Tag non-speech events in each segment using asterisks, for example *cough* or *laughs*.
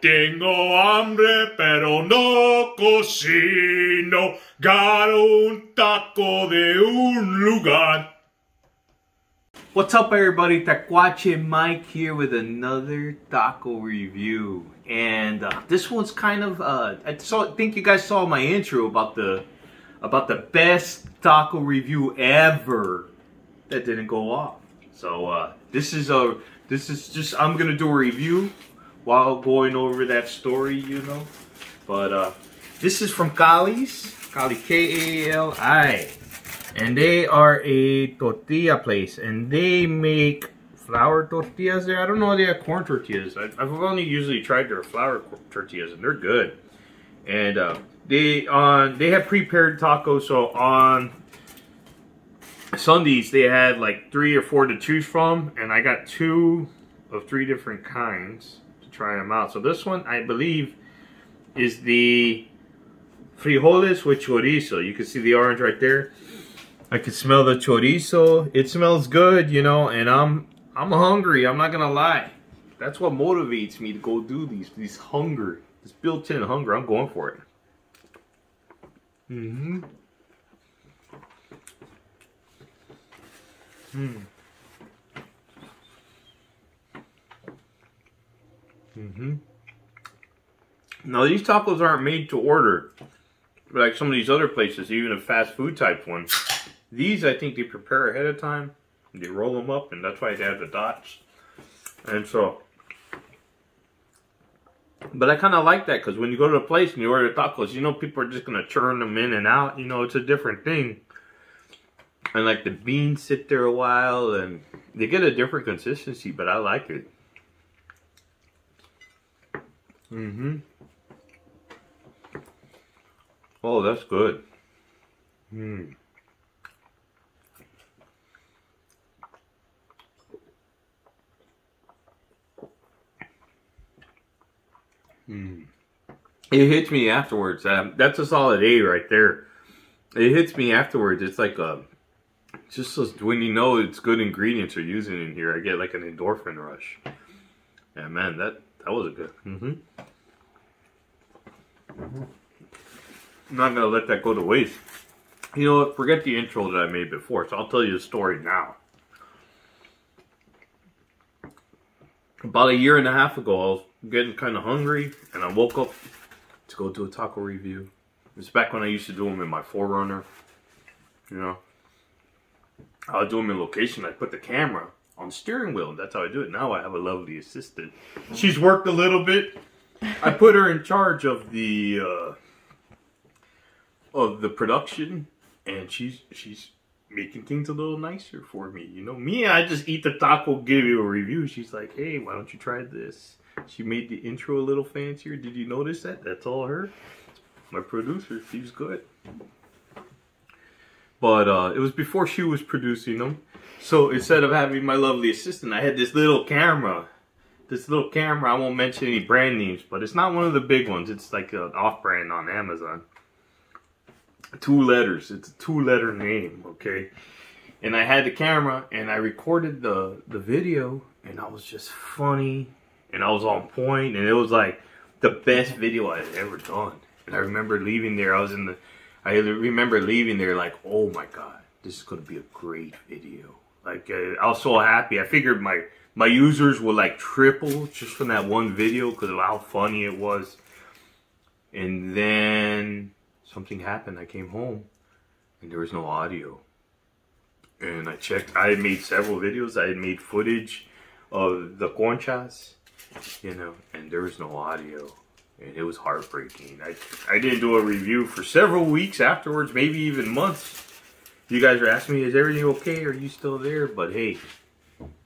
Tengo hambre, pero no cocino. Un taco de un lugar. What's up, everybody? Taquache Mike here with another taco review, and uh, this one's kind of. Uh, I saw. Think you guys saw my intro about the about the best taco review ever that didn't go off. So uh, this is a this is just I'm gonna do a review while going over that story, you know. But uh, this is from Kali's, Kali K A L I. And they are a tortilla place and they make flour tortillas there. I don't know they have corn tortillas. I, have only usually tried their flour tortillas and they're good. And uh, they on they have prepared tacos so on sundays they had like three or four to choose from and i got two of three different kinds try them out so this one i believe is the frijoles with chorizo you can see the orange right there I can smell the chorizo. It smells good, you know, and I'm I'm hungry. I'm not gonna lie. That's what motivates me to go do these these hunger, this built-in hunger. I'm going for it. Mm-hmm. Hmm. Mm-hmm. Now these tacos aren't made to order like some of these other places, even a fast food type one. These, I think they prepare ahead of time. They roll them up, and that's why they have the dots. And so, but I kind of like that because when you go to a place and you order tacos, you know people are just going to churn them in and out. You know, it's a different thing. And like the beans sit there a while and they get a different consistency, but I like it. Mm-hmm. Oh, that's good. Hmm. Mm. It hits me afterwards. Um, that's a solid A right there. It hits me afterwards. It's like a, just when you know it's good ingredients are using in here, I get like an endorphin rush. Yeah, man, that that was a good. Mm-hmm. I'm not gonna let that go to waste. You know what? Forget the intro that I made before, so I'll tell you the story now. About a year and a half ago, I was getting kind of hungry, and I woke up to go do a taco review. It's back when I used to do them in my 4Runner. You know, I would do them in location. I put the camera on steering wheel. That's how I do it. Now I have a lovely assistant. She's worked a little bit. I put her in charge of the uh, of the production, and she's she's making things a little nicer for me. You know, me, I just eat the taco, give you a review. She's like, hey, why don't you try this? She made the intro a little fancier. Did you notice that? That's all her. My producer, she's good. But uh, it was before she was producing them. So instead of having my lovely assistant, I had this little camera. This little camera, I won't mention any brand names, but it's not one of the big ones. It's like an off-brand on Amazon. Two letters. It's a two-letter name, okay? And I had the camera, and I recorded the, the video, and I was just funny and I was on point, and it was like the best video I had ever done. And I remember leaving there. I was in the. I remember leaving there like, oh my god, this is gonna be a great video. Like uh, I was so happy. I figured my my users would like triple just from that one video because of how funny it was. And then something happened. I came home and there was no audio. And I checked. I had made several videos. I had made footage of the conchas you know, and there was no audio. And it was heartbreaking. I, I didn't do a review for several weeks afterwards, maybe even months. You guys are asking me, is everything okay? Are you still there? But hey,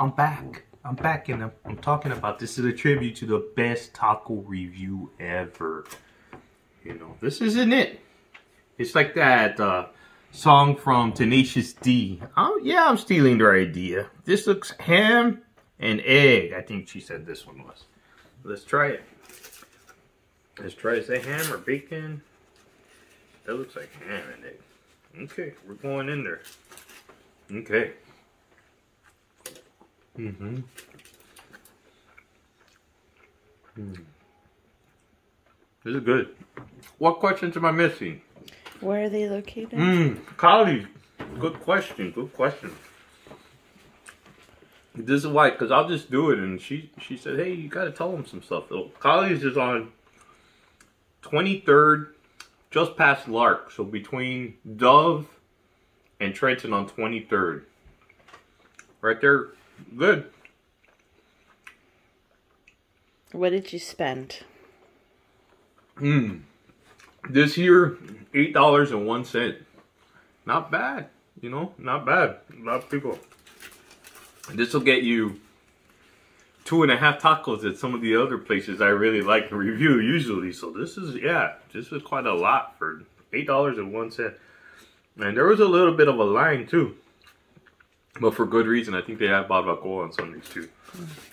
I'm back. I'm back and I'm, I'm talking about this is a tribute to the best taco review ever. You know, this isn't it. It's like that uh, song from Tenacious D. Oh, yeah, I'm stealing their idea. This looks ham and egg. I think she said this one was. Let's try it. Let's try it. Say ham or bacon. That looks like ham and egg. Okay, we're going in there. Okay. Mm-hmm. Mm. This is good. What questions am I missing? Where are they located? Mmm, Kali. Good question. Good question. This is why, because I'll just do it, and she she said, "Hey, you got to tell them some stuff." So Kali's is on twenty third, just past Lark, so between Dove and Trenton on twenty third. Right there, good. What did you spend? Hmm. This year, eight dollars and one cent. Not bad, you know, not bad. A lot of people. This will get you two and a half tacos at some of the other places I really like to review usually. So this is yeah, this is quite a lot for eight dollars and one cent. And there was a little bit of a line too. But for good reason. I think they have barbacoa on Sundays too.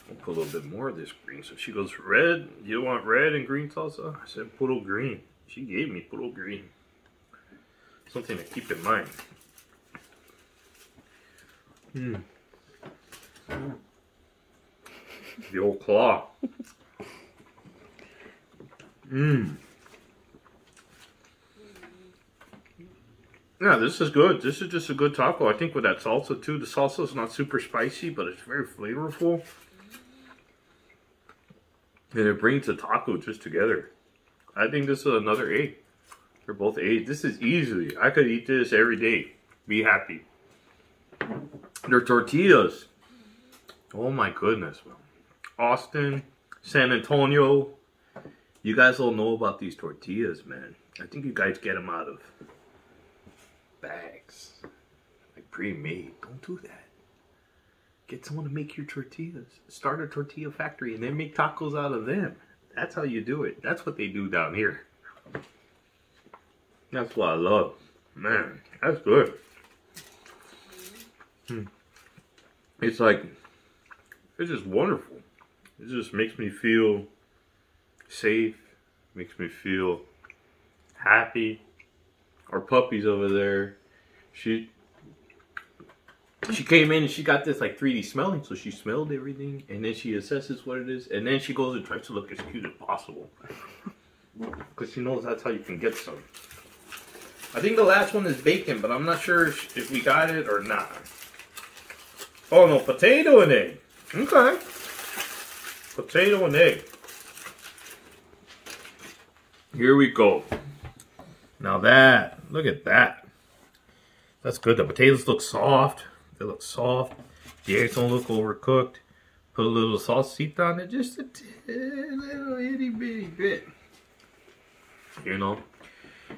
I'll put a little bit more of this green. So she goes, red? You want red and green salsa? I said, puro green. She gave me puro green. Something to keep in mind. Hmm. The old claw. Mmm. Yeah, this is good. This is just a good taco. I think with that salsa too. The salsa is not super spicy, but it's very flavorful. And it brings the taco just together. I think this is another A. They're both A's. This is easily. I could eat this every day. Be happy. They're tortillas. Oh my goodness. Austin, San Antonio. You guys all know about these tortillas, man. I think you guys get them out of bags. Like pre-made. Don't do that. Get someone to make your tortillas. Start a tortilla factory and then make tacos out of them. That's how you do it. That's what they do down here. That's what I love. Man, that's good. Hmm. It's like, it's just wonderful. It just makes me feel safe, makes me feel happy. Our puppy's over there. She she came in and she got this like 3D smelling, so she smelled everything, and then she assesses what it is, and then she goes and tries to look as cute as possible, *laughs* because she knows that's how you can get some. I think the last one is bacon, but I'm not sure if, if we got it or not. Oh no, potato and egg. Okay, potato and egg. Here we go. Now that, look at that. That's good. The potatoes look soft. They look soft. The eggs don't look overcooked. Put a little salsita on it, just a little itty bitty bit. You know?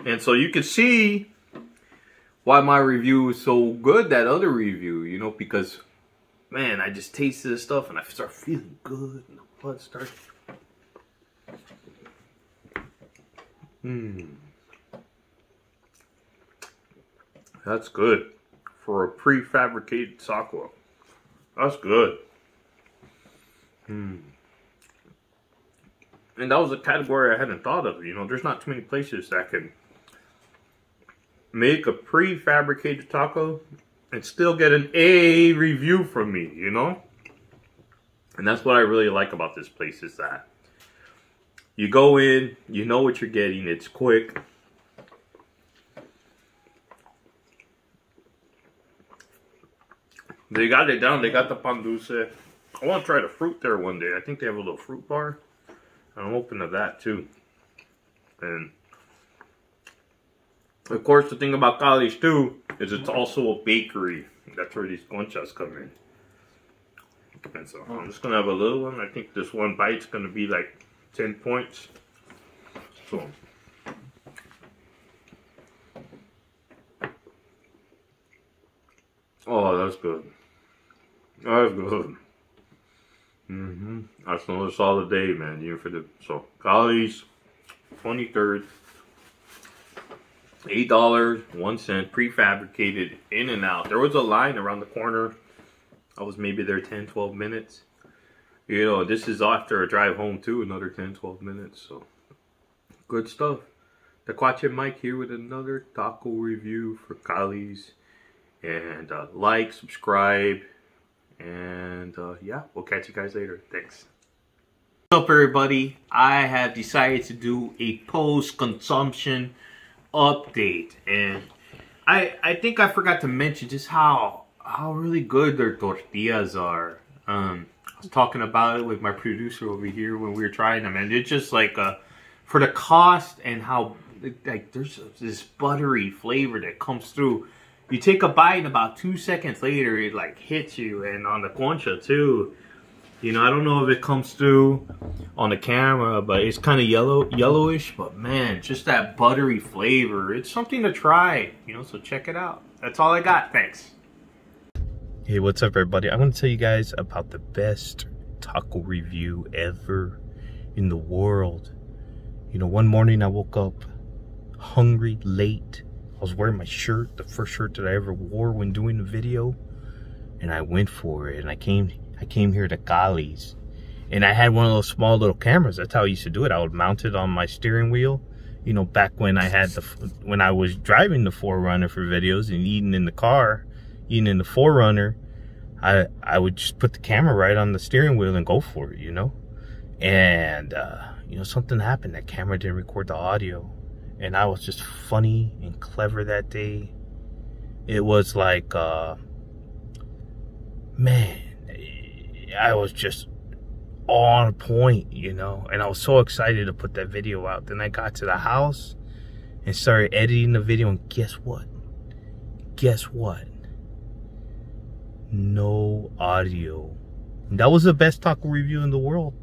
And so you can see why my review is so good, that other review, you know, because, man, I just tasted this stuff and I start feeling good and the blood starts. Mmm. That's good for a prefabricated taco. That's good. Hmm. And that was a category I hadn't thought of. You know, there's not too many places that can make a prefabricated taco and still get an A review from me, you know? And that's what I really like about this place is that you go in, you know what you're getting, it's quick, They got it down. They got the pan. I want to try the fruit there one day. I think they have a little fruit bar. I'm open to that too. And of course, the thing about Kali's too is it's also a bakery. That's where these conchas come in. And so I'm just gonna have a little one. I think this one bite's gonna be like 10 points. So Oh, that's good. That's good. Mm-hmm. That's another solid day, man. Even for the so twenty third, eight dollars one cent, prefabricated, in and out. There was a line around the corner. I was maybe there 10, 12 minutes. You know, this is after a drive home too, another 10, 12 minutes. So good stuff. Taquache Mike here with another taco review for Kali's. And uh, like, subscribe, and uh, yeah, we'll catch you guys later. Thanks. What's up everybody? I have decided to do a post-consumption update and I I think I forgot to mention just how how really good their tortillas are. Um, I was talking about it with my producer over here when we were trying them and it's just like uh, for the cost and how like there's this buttery flavor that comes through. You take a bite and about two seconds later it like hits you and on the concha too you know, I don't know if it comes through on the camera, but it's kind of yellow, yellowish. But man, just that buttery flavor. It's something to try, you know, so check it out. That's all I got. Thanks. Hey, what's up, everybody? I'm going to tell you guys about the best taco review ever in the world. You know, one morning I woke up hungry, late. I was wearing my shirt, the first shirt that I ever wore when doing the video. And I went for it, and I came I came here to Kali's. And I had one of those small little cameras. That's how I used to do it. I would mount it on my steering wheel. You know, back when I had the, when I was driving the 4Runner for videos and eating in the car, eating in the 4Runner, I, I would just put the camera right on the steering wheel and go for it, you know? And, uh, you know, something happened. That camera didn't record the audio. And I was just funny and clever that day. It was like, uh, man, I was just on point, you know, and I was so excited to put that video out. Then I got to the house and started editing the video, and guess what? Guess what? No audio. That was the best taco review in the world.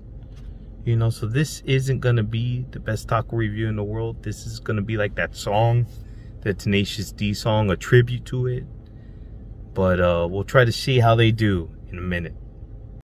You know, so this isn't gonna be the best taco review in the world. This is gonna be like that song, the Tenacious D song, a tribute to it. But uh, we'll try to see how they do in a minute.